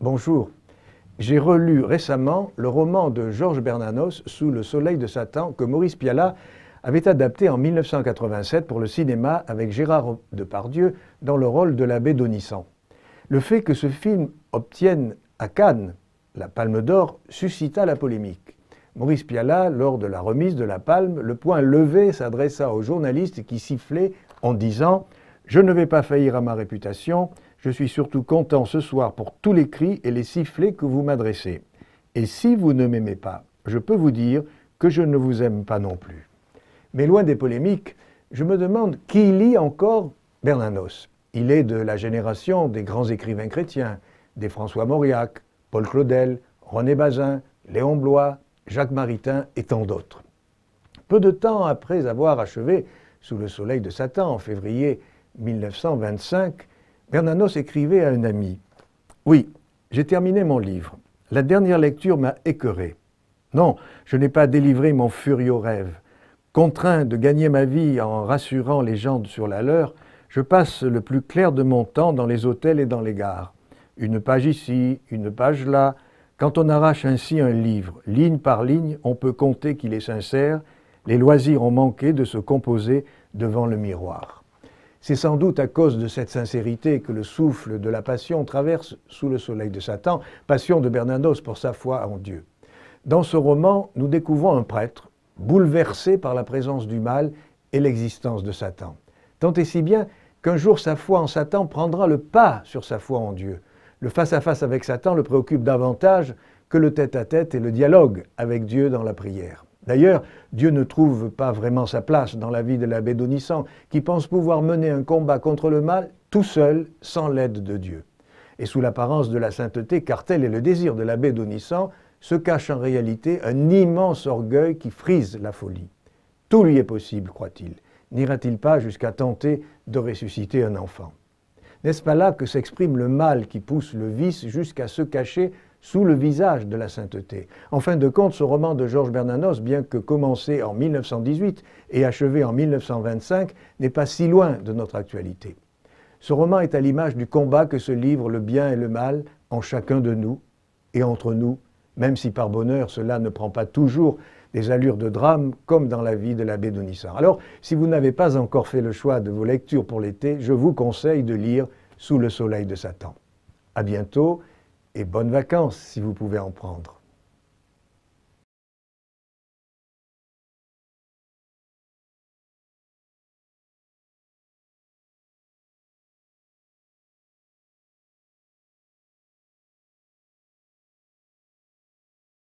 bonjour. J'ai relu récemment le roman de Georges Bernanos, Sous le soleil de Satan, que Maurice Pialat avait adapté en 1987 pour le cinéma avec Gérard Depardieu dans le rôle de l'abbé Donissan. Le fait que ce film obtienne à Cannes la Palme d'Or suscita la polémique. Maurice Pialat, lors de la remise de la Palme, le poing levé s'adressa aux journalistes qui sifflaient en disant Je ne vais pas faillir à ma réputation, je suis surtout content ce soir pour tous les cris et les sifflets que vous m'adressez. Et si vous ne m'aimez pas, je peux vous dire que je ne vous aime pas non plus. Mais loin des polémiques, je me demande qui lit encore Bernanos. Il est de la génération des grands écrivains chrétiens, des François Mauriac, Paul Claudel, René Bazin, Léon Blois, Jacques Maritain et tant d'autres. Peu de temps après avoir achevé Sous le soleil de Satan en février 1925, Bernanos écrivait à un ami Oui, j'ai terminé mon livre. La dernière lecture m'a écœuré. Non, je n'ai pas délivré mon furieux rêve. Contraint de gagner ma vie en rassurant les gens sur la leur, je passe le plus clair de mon temps dans les hôtels et dans les gares. Une page ici, une page là. Quand on arrache ainsi un livre, ligne par ligne, on peut compter qu'il est sincère. Les loisirs ont manqué de se composer devant le miroir. C'est sans doute à cause de cette sincérité que le souffle de la passion traverse sous le soleil de Satan, passion de Bernanos pour sa foi en Dieu. Dans ce roman, nous découvrons un prêtre bouleversé par la présence du mal et l'existence de Satan. Tant et si bien qu'un jour sa foi en Satan prendra le pas sur sa foi en Dieu. Le face-à-face avec Satan le préoccupe davantage que le tête-à-tête -tête et le dialogue avec Dieu dans la prière. D'ailleurs, Dieu ne trouve pas vraiment sa place dans la vie de l'abbé Donissan, qui pense pouvoir mener un combat contre le mal tout seul, sans l'aide de Dieu. Et sous l'apparence de la sainteté, car tel est le désir de l'abbé Donissan, se cache en réalité un immense orgueil qui frise la folie. Tout lui est possible, croit-il. N'ira-t-il pas jusqu'à tenter de ressusciter un enfant? N'est-ce pas là que s'exprime le mal qui pousse le vice jusqu'à se cacher sous le visage de la sainteté. En fin de compte, ce roman de Georges Bernanos, bien que commencé en 1918 et achevé en 1925, n'est pas si loin de notre actualité. Ce roman est à l'image du combat que se livrent le bien et le mal en chacun de nous et entre nous, même si par bonheur cela ne prend pas toujours des allures de drame comme dans la vie de l'abbé Donissan. Alors, si vous n'avez pas encore fait le choix de vos lectures pour l'été, je vous conseille de lire Sous le soleil de Satan. À bientôt et bonnes vacances si vous pouvez en prendre.